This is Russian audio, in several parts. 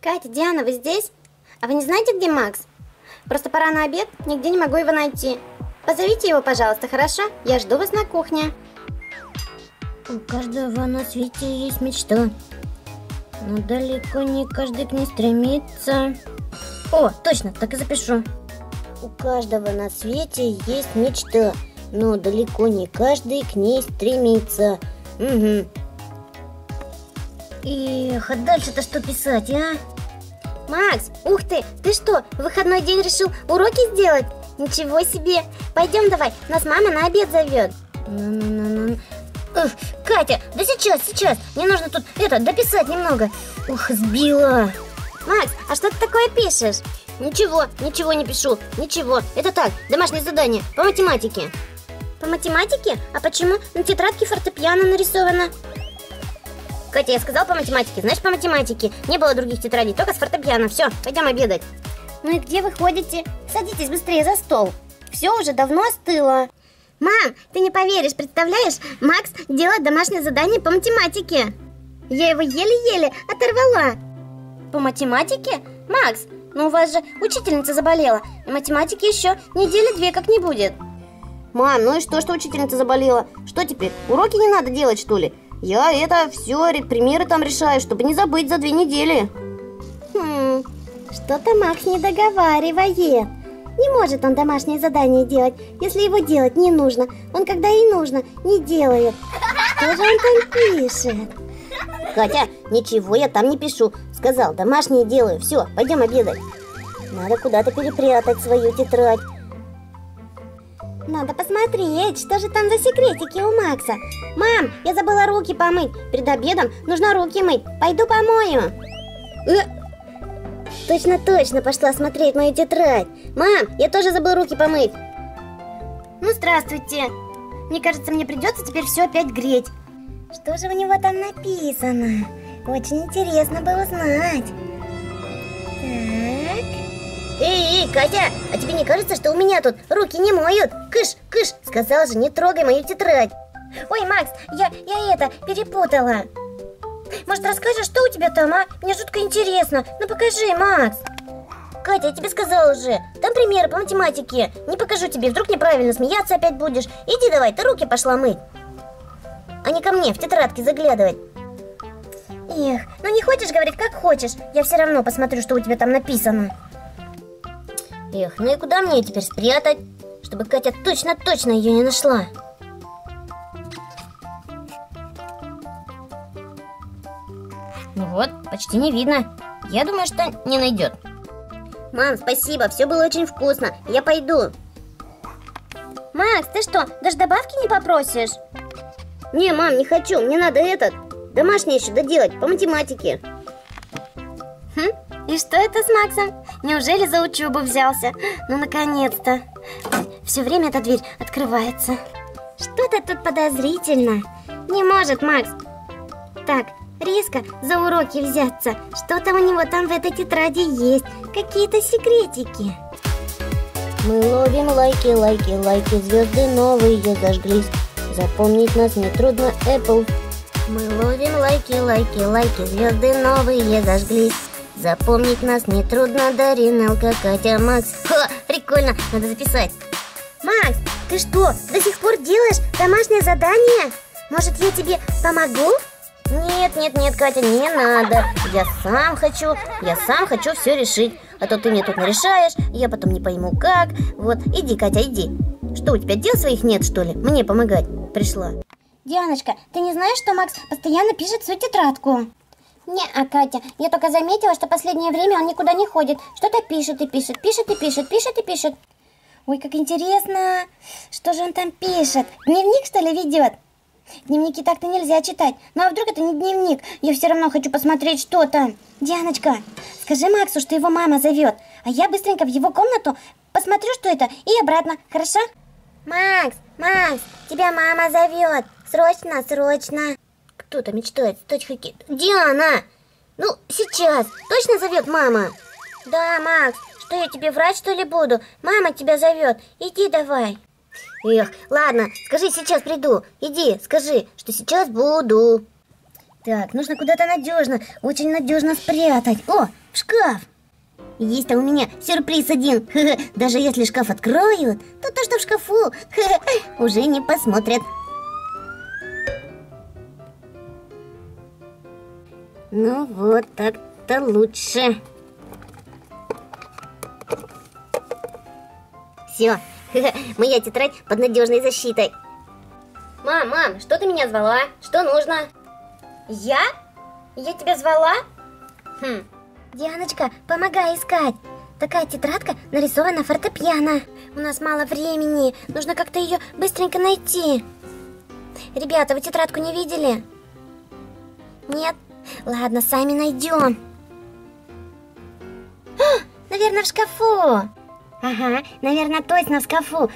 Катя, Диана, вы здесь? А вы не знаете, где Макс? Просто пора на обед, нигде не могу его найти. Позовите его, пожалуйста, хорошо? Я жду вас на кухне. У каждого на свете есть мечта. Но далеко не каждый к ней стремится. О, точно, так и запишу. У каждого на свете есть мечта, но далеко не каждый к ней стремится. Угу. Эх, а дальше-то что писать, а? Макс, ух ты, ты что, в выходной день решил уроки сделать? Ничего себе! Пойдем давай, нас мама на обед зовет. Эх, Катя, да сейчас, сейчас. Мне нужно тут это дописать немного. Ух, сбила. Макс, а что ты такое пишешь? Ничего, ничего не пишу. Ничего. Это так, домашнее задание по математике. По математике? А почему на тетрадке фортепиано нарисовано? Катя, я сказал по математике, значит по математике. Не было других тетрадей, только с фортепиано. Все, пойдем обедать. Ну и где вы ходите? Садитесь быстрее за стол. Все уже давно остыло. Мам, ты не поверишь, представляешь? Макс делает домашнее задание по математике. Я его еле-еле оторвала. По математике? Макс, ну у вас же учительница заболела, и математики еще недели две как не будет. Мам, ну и что, что учительница заболела? Что теперь, уроки не надо делать, что ли? Я это все, примеры там решаю, чтобы не забыть за две недели. Хм, что-то Макс не договаривает. Не может он домашнее задание делать, если его делать не нужно. Он когда и нужно, не делает. Что же он там пишет? Катя, ничего я там не пишу. Сказал, домашнее делаю. Все, пойдем обедать. Надо куда-то перепрятать свою тетрадь. Надо посмотреть, что же там за секретики у Макса. Мам, я забыла руки помыть. Перед обедом нужно руки мыть. Пойду помою. Э, Точно-точно пошла смотреть мою тетрадь. Мам, я тоже забыл руки помыть. Ну, здравствуйте. Мне кажется, мне придется теперь все опять греть. Что же у него там написано? Очень интересно бы узнать. Так. Эй, эй, Катя, а тебе не кажется, что у меня тут руки не моют? Кыш, кыш, сказал же, не трогай мою тетрадь. Ой, Макс, я, я это, перепутала. Может, расскажешь, что у тебя там, а? Мне жутко интересно. Ну покажи, Макс. Катя, я тебе сказала уже. Там примеры по математике. Не покажу тебе, вдруг неправильно смеяться опять будешь. Иди давай, ты руки пошла мыть. А не ко мне в тетрадки заглядывать. Эх, ну не хочешь говорить как хочешь. Я все равно посмотрю, что у тебя там написано. Эх, ну и куда мне теперь спрятать, чтобы Катя точно-точно ее не нашла? Ну вот, почти не видно. Я думаю, что не найдет. Мам, спасибо, все было очень вкусно. Я пойду. Макс, ты что, даже добавки не попросишь? Не, мам, не хочу. Мне надо этот, домашнее еще доделать по математике. Хм, и что это с Максом? Неужели за учебу взялся? Ну, наконец-то. Все время эта дверь открывается. Что-то тут подозрительно. Не может, Макс. Так, резко за уроки взяться. Что-то у него там в этой тетради есть. Какие-то секретики. Мы ловим лайки, лайки, лайки, звезды новые зажглись. Запомнить нас нетрудно, Apple. Мы ловим лайки, лайки, лайки, звезды новые зажглись. Запомнить нас нетрудно, Даринелка, Катя, Макс. Ха, прикольно, надо записать. Макс, ты что, до сих пор делаешь домашнее задание? Может, я тебе помогу? Нет, нет, нет, Катя, не надо. Я сам хочу, я сам хочу все решить. А то ты мне тут нарешаешь, я потом не пойму как. Вот, иди, Катя, иди. Что, у тебя дел своих нет, что ли? Мне помогать пришла. Дианочка, ты не знаешь, что Макс постоянно пишет свою тетрадку? Не, а Катя, я только заметила, что последнее время он никуда не ходит. Что-то пишет и пишет, пишет и пишет, пишет и пишет. Ой, как интересно. Что же он там пишет? Дневник, что ли, ведет? Дневники так-то нельзя читать. Ну а вдруг это не дневник? Я все равно хочу посмотреть, что там. Дианочка, скажи Максу, что его мама зовет. А я быстренько в его комнату посмотрю, что это, и обратно, хорошо? Макс, Макс, тебя мама зовет. Срочно, срочно. Кто-то мечтает стать хоккей. Диана! Ну, сейчас. Точно зовет мама? Да, Макс. Что, я тебе врать, что ли, буду? Мама тебя зовет. Иди давай. Эх, ладно, скажи, сейчас приду. Иди, скажи, что сейчас буду. Так, нужно куда-то надежно, очень надежно спрятать. О, в шкаф. Есть у меня сюрприз один. Даже если шкаф откроют, то то, что в шкафу, уже не посмотрят. Ну вот так-то лучше. Все, моя тетрадь под надежной защитой. Мам, мам, что ты меня звала? Что нужно? Я? Я тебя звала? Хм. Дианочка, помогай искать. Такая тетрадка нарисована фортепиано. У нас мало времени. Нужно как-то ее быстренько найти. Ребята, вы тетрадку не видели? Нет? Ладно, сами найдем. наверное, в шкафу. Ага, наверное, точно в шкафу.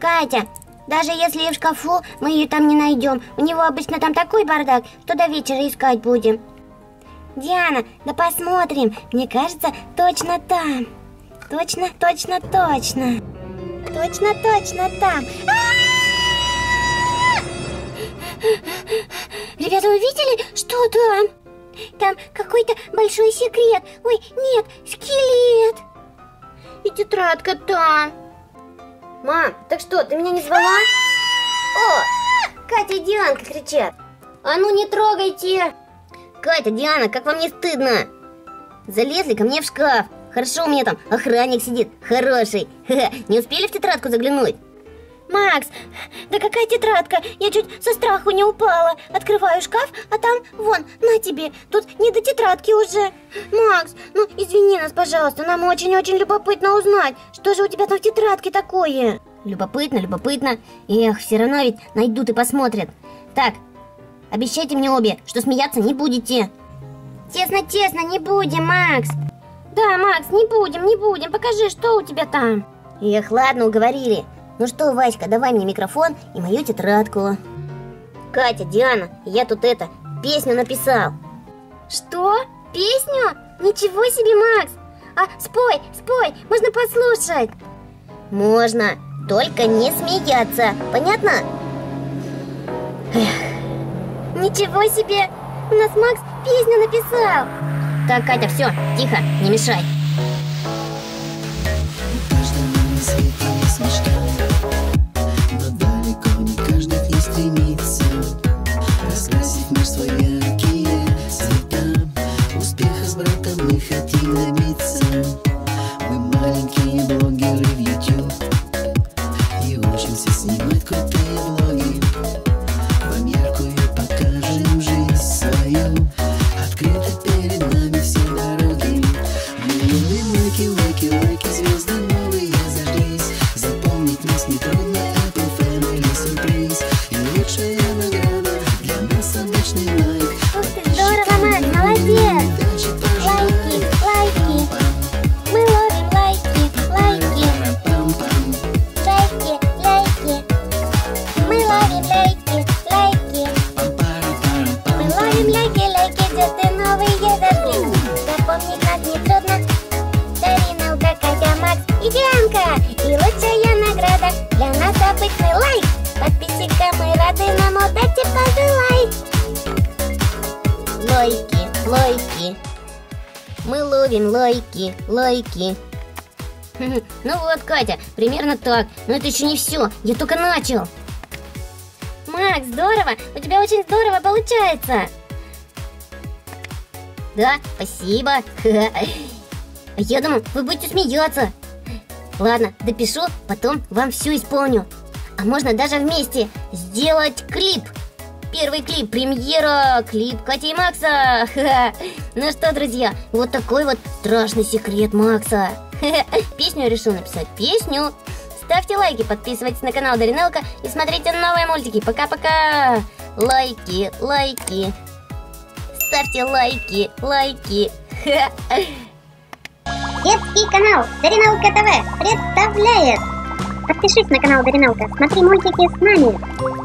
Катя, даже если и в шкафу, мы ее там не найдем. У него обычно там такой бардак, что до вечера искать будем. Диана, да посмотрим. Мне кажется, точно там. Точно, точно, точно. Точно, точно там. Ребята, вы видели, что там? Там какой-то большой секрет. Ой, нет, скелет. И тетрадка там. Мам, так что, ты меня не звала? О, Катя и Дианка кричат. А ну не трогайте. Катя, Диана, как вам не стыдно? Залезли ко мне в шкаф. Хорошо, у меня там охранник сидит, хороший. Не успели в тетрадку заглянуть? Макс, да какая тетрадка? Я чуть со страху не упала. Открываю шкаф, а там, вон, на тебе, тут не до тетрадки уже. Макс, ну извини нас, пожалуйста, нам очень-очень любопытно узнать, что же у тебя там в тетрадке такое. Любопытно, любопытно. Эх, все равно ведь найдут и посмотрят. Так, обещайте мне обе, что смеяться не будете. Честно-честно, не будем, Макс. Да, Макс, не будем, не будем. Покажи, что у тебя там. Эх, ладно, уговорили. Ну что, Васька, давай мне микрофон и мою тетрадку. Катя, Диана, я тут это, песню написал. Что? Песню? Ничего себе, Макс! А спой, спой, можно послушать. Можно, только не смеяться, понятно? Эх. Ничего себе! У нас Макс песню написал. Так, Катя, все, тихо, не мешай. Лайки. Мы ловим лайки, лайки. Ну вот, Катя, примерно так. Но это еще не все. Я только начал. Макс, здорово! У тебя очень здорово получается! Да, спасибо. Я думал, вы будете смеяться. Ладно, допишу, потом вам все исполню. А можно даже вместе сделать клип. Первый клип, премьера, клип Кати и Макса. Ну что, друзья, вот такой вот страшный секрет Макса. Песню решил написать, песню. Ставьте лайки, подписывайтесь на канал Даринелка и смотрите новые мультики. Пока-пока. Лайки, лайки. Ставьте лайки, лайки. Детский канал Дариналка ТВ представляет. Подпишись на канал Дариналка, смотри мультики с нами.